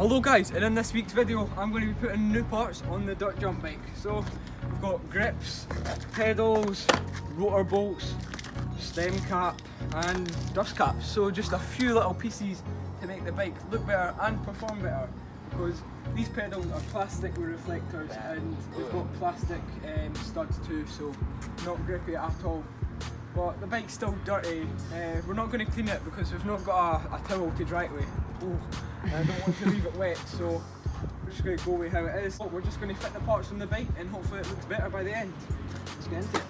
Hello guys, and in this week's video I'm going to be putting new parts on the dirt jump bike. So we've got grips, pedals, rotor bolts, stem cap and dust caps. So just a few little pieces to make the bike look better and perform better because these pedals are plastic with reflectors and they've got plastic um, studs too so not grippy at all. But the bike's still dirty. Uh, we're not going to clean it because we've not got a, a towel to dry it with. Oh, I don't want to leave it wet, so we're just going to go with how it is. But we're just going to fit the parts on the bike and hopefully it looks better by the end. Let's get into it.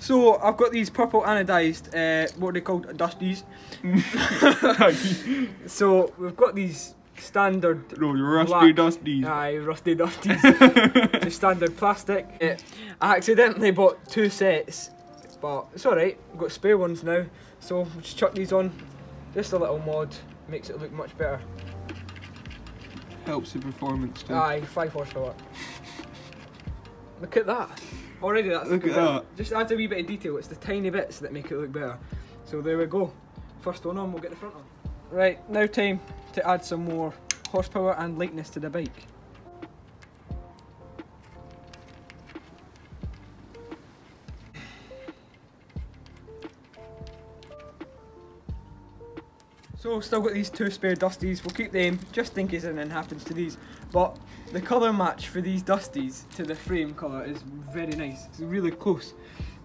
So I've got these purple anodized, uh, what are they called, dusties. so we've got these standard No, rusty black- dusty. Aye, rusty dusties. Just standard plastic. Yeah. I accidentally bought two sets, but it's alright. I've got spare ones now, so we'll just chuck these on. Just a little mod, makes it look much better. Helps the performance too. Aye, five horsepower. Look at that. Already that's Look looking at better. Just adds a wee bit of detail. It's the tiny bits that make it look better. So there we go. First one on, we'll get the front on. Right, now time to add some more horsepower and lightness to the bike. So still got these two spare dusties. We'll keep them just in case anything happens to these. But the colour match for these dusties to the frame colour is very nice. It's really close.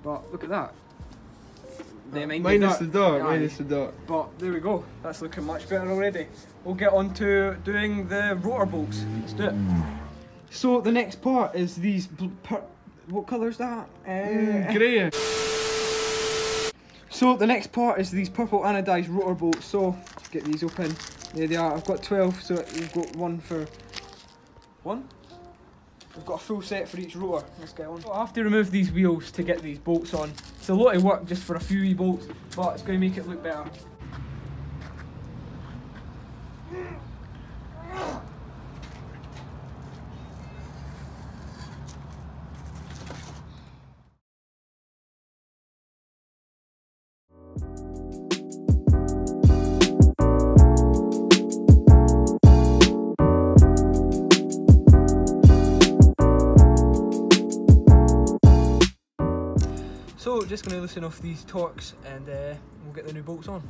But look at that. They mind minus the dark, Aye. minus the dark. But there we go. That's looking much better already. We'll get on to doing the rotor bolts. Let's do it. So the next part is these. Per- what colour is that? Uh, Grey. so the next part is these purple anodized rotor bolts. So get these open. There they are. I've got 12, so we've got one for one. We've got a full set for each rotor. Let's get on. So I have to remove these wheels to get these bolts on. It's a lot of work just for a few wee bolts, but it's going to make it look better. Just going to loosen off these Torx and uh, we'll get the new bolts on.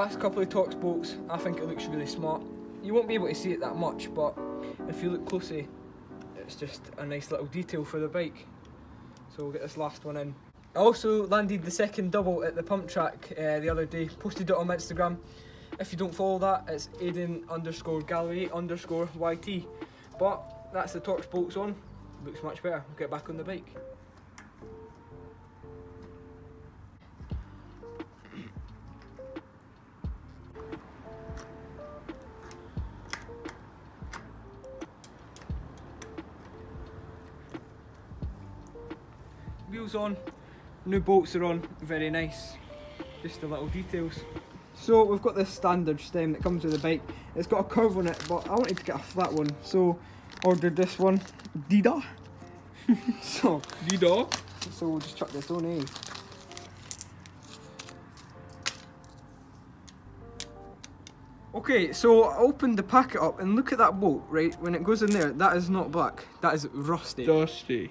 Last couple of Torx bolts, I think it looks really smart. You won't be able to see it that much, but if you look closely, it's just a nice little detail for the bike. So we'll get this last one in. I also landed the second double at the pump track uh, the other day, posted it on Instagram. If you don't follow that, it's Aidan underscore Galloway underscore YT. But that's the Torx bolts on, looks much better. We'll get back on the bike. Wheels on, new bolts are on, very nice. Just the little details. So we've got this standard stem that comes with the bike. It's got a curve on it, but I wanted to get a flat one, so ordered this one, Dida. so, Dida. so we'll just chuck this on, eh? Okay, so I opened the packet up and look at that bolt, right? When it goes in there, that is not black, that is rusty. Dusty.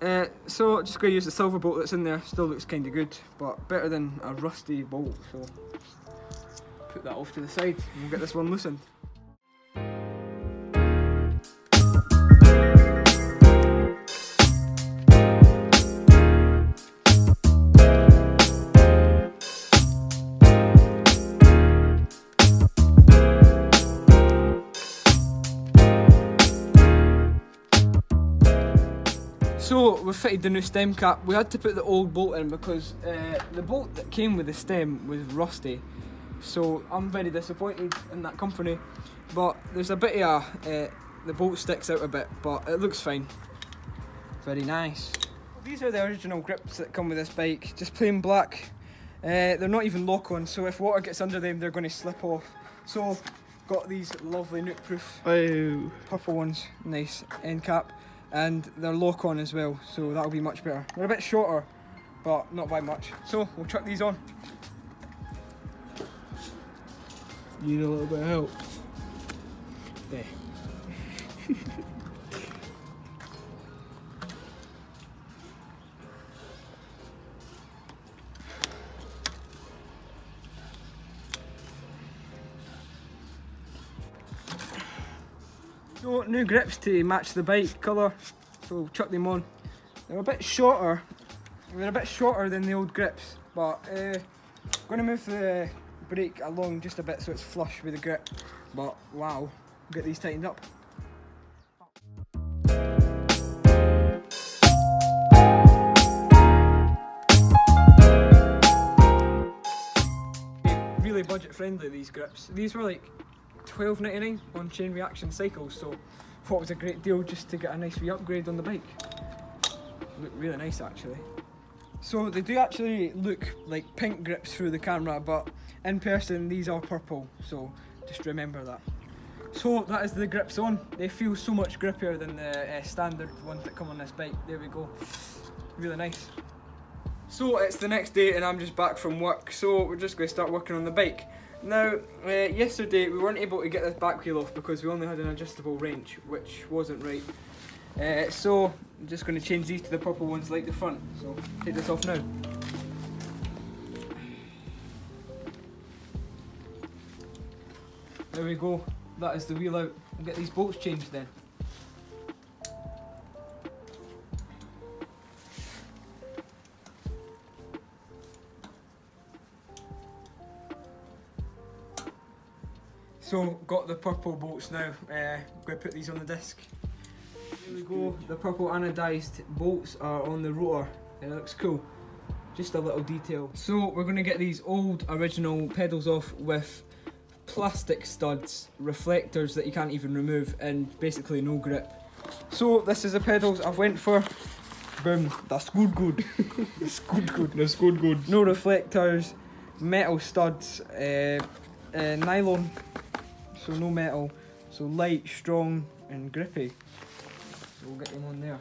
Uh, so just going to use the silver bolt that's in there. Still looks kind of good, but better than a rusty bolt. So put that off to the side and we'll get this one loosened. We fitted the new stem cap. We had to put the old bolt in because uh, the bolt that came with the stem was rusty. So I'm very disappointed in that company. But there's a bit of a, uh, the bolt sticks out a bit, but it looks fine. Very nice. These are the original grips that come with this bike, just plain black. Uh, they're not even lock on, so if water gets under them, they're going to slip off. So, got these lovely Nukeproof Oh. purple ones, nice end cap, and they're lock on as well, so that'll be much better. They're a bit shorter, but not by much. So, we'll chuck these on. Need a little bit of help. There. So new grips to match the bike colour, so we'll chuck them on. They're a bit shorter, they're a bit shorter than the old grips, but uh, I'm going to move the brake along just a bit so it's flush with the grip. But wow, get these tightened up. Really budget friendly these grips. These were like 12.99 on chain reaction cycles, so thought it was a great deal just to get a nice wee upgrade on the bike. Look really nice actually. So they do actually look like pink grips through the camera, but in person these are purple, so just remember that. So that is the grips on. They feel so much grippier than the uh, standard ones that come on this bike. There we go. Really nice. So it's the next day and I'm just back from work, so we're just going to start working on the bike. Now, uh, yesterday we weren't able to get this back wheel off because we only had an adjustable wrench, which wasn't right. Uh, so I'm just going to change these to the purple ones like the front. So take this off now. There we go. That is the wheel out. We'll get these bolts changed then. So got the purple bolts now. Uh, going to put these on the disc. Here we go. The purple anodized bolts are on the rotor. It looks cool. Just a little detail. So we're going to get these old original pedals off with plastic studs, reflectors that you can't even remove, and basically no grip. So this is the pedals I've went for. Boom, that's good good. that's good good. That's good, good. No reflectors, metal studs, uh, uh, nylon, so no metal, so light, strong, and grippy. So we'll get them on there.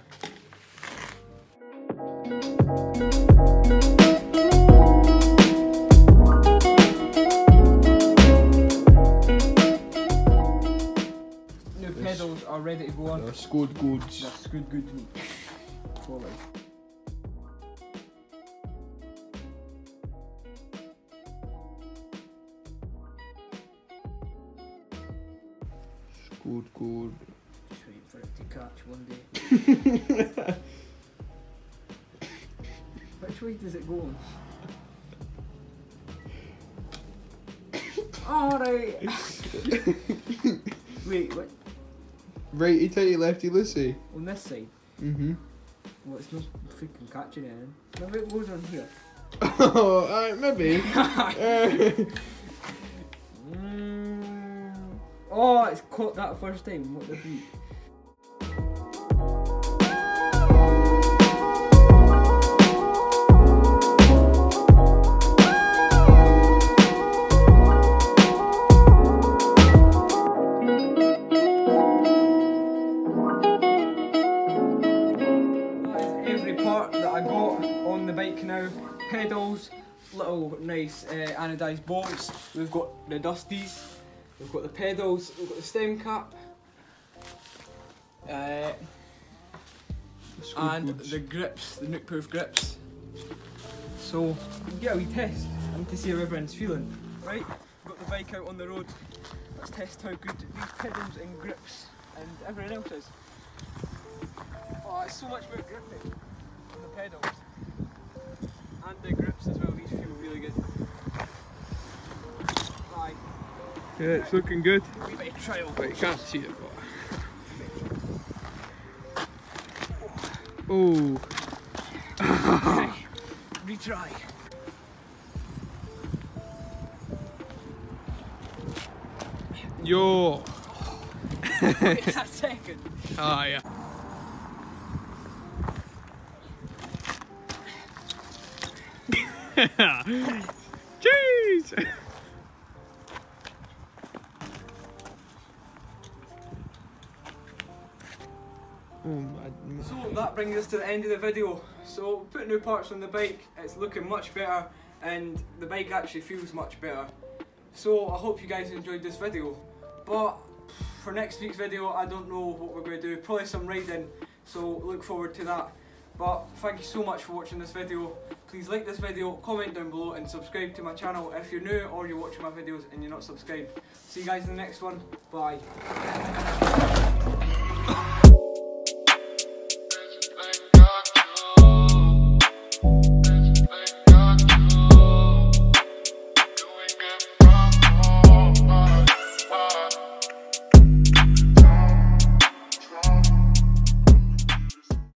New pedals are ready to go on. That's good, goods. That's good, good quality. Good, good. Just waiting for it to catch one day. Which way does it go? Alright. Wait, what? Righty tighty, lefty loosey. On this side? Mm-hmm. Well, it's not freaking catching anything. Maybe it goes on here. Oh, alright, maybe. Uh, Mm. Oh, it's caught that first time. What the beat? That is every part that I got on the bike now. Pedals, little nice uh, anodized bolts. We've got the dusties. We've got the pedals. We've got the stem cap. Uh, and the grips, the Nukeproof grips. So, we'll get a wee test. Need to see how everyone's feeling. Right, we've got the bike out on the road. Let's test how good these pedals and grips and everything else is. Oh, it's so much more grippy on the pedals. And the grips as well, these feel really good. Aye, Yeah, it's looking good. a wee bit of trial. But you can't see it, but. Oh. Retry. Yo. Second. Ah, yeah. Jeez. So that brings us to the end of the video. So put new parts on the bike, it's looking much better and the bike actually feels much better. So I hope you guys enjoyed this video. But for next week's video I don't know what we're going to do, probably some riding, so look forward to that. But thank you so much for watching this video. Please like this video, comment down below and subscribe to my channel if you're new or you're watching my videos and you're not subscribed. See you guys in the next one. Bye.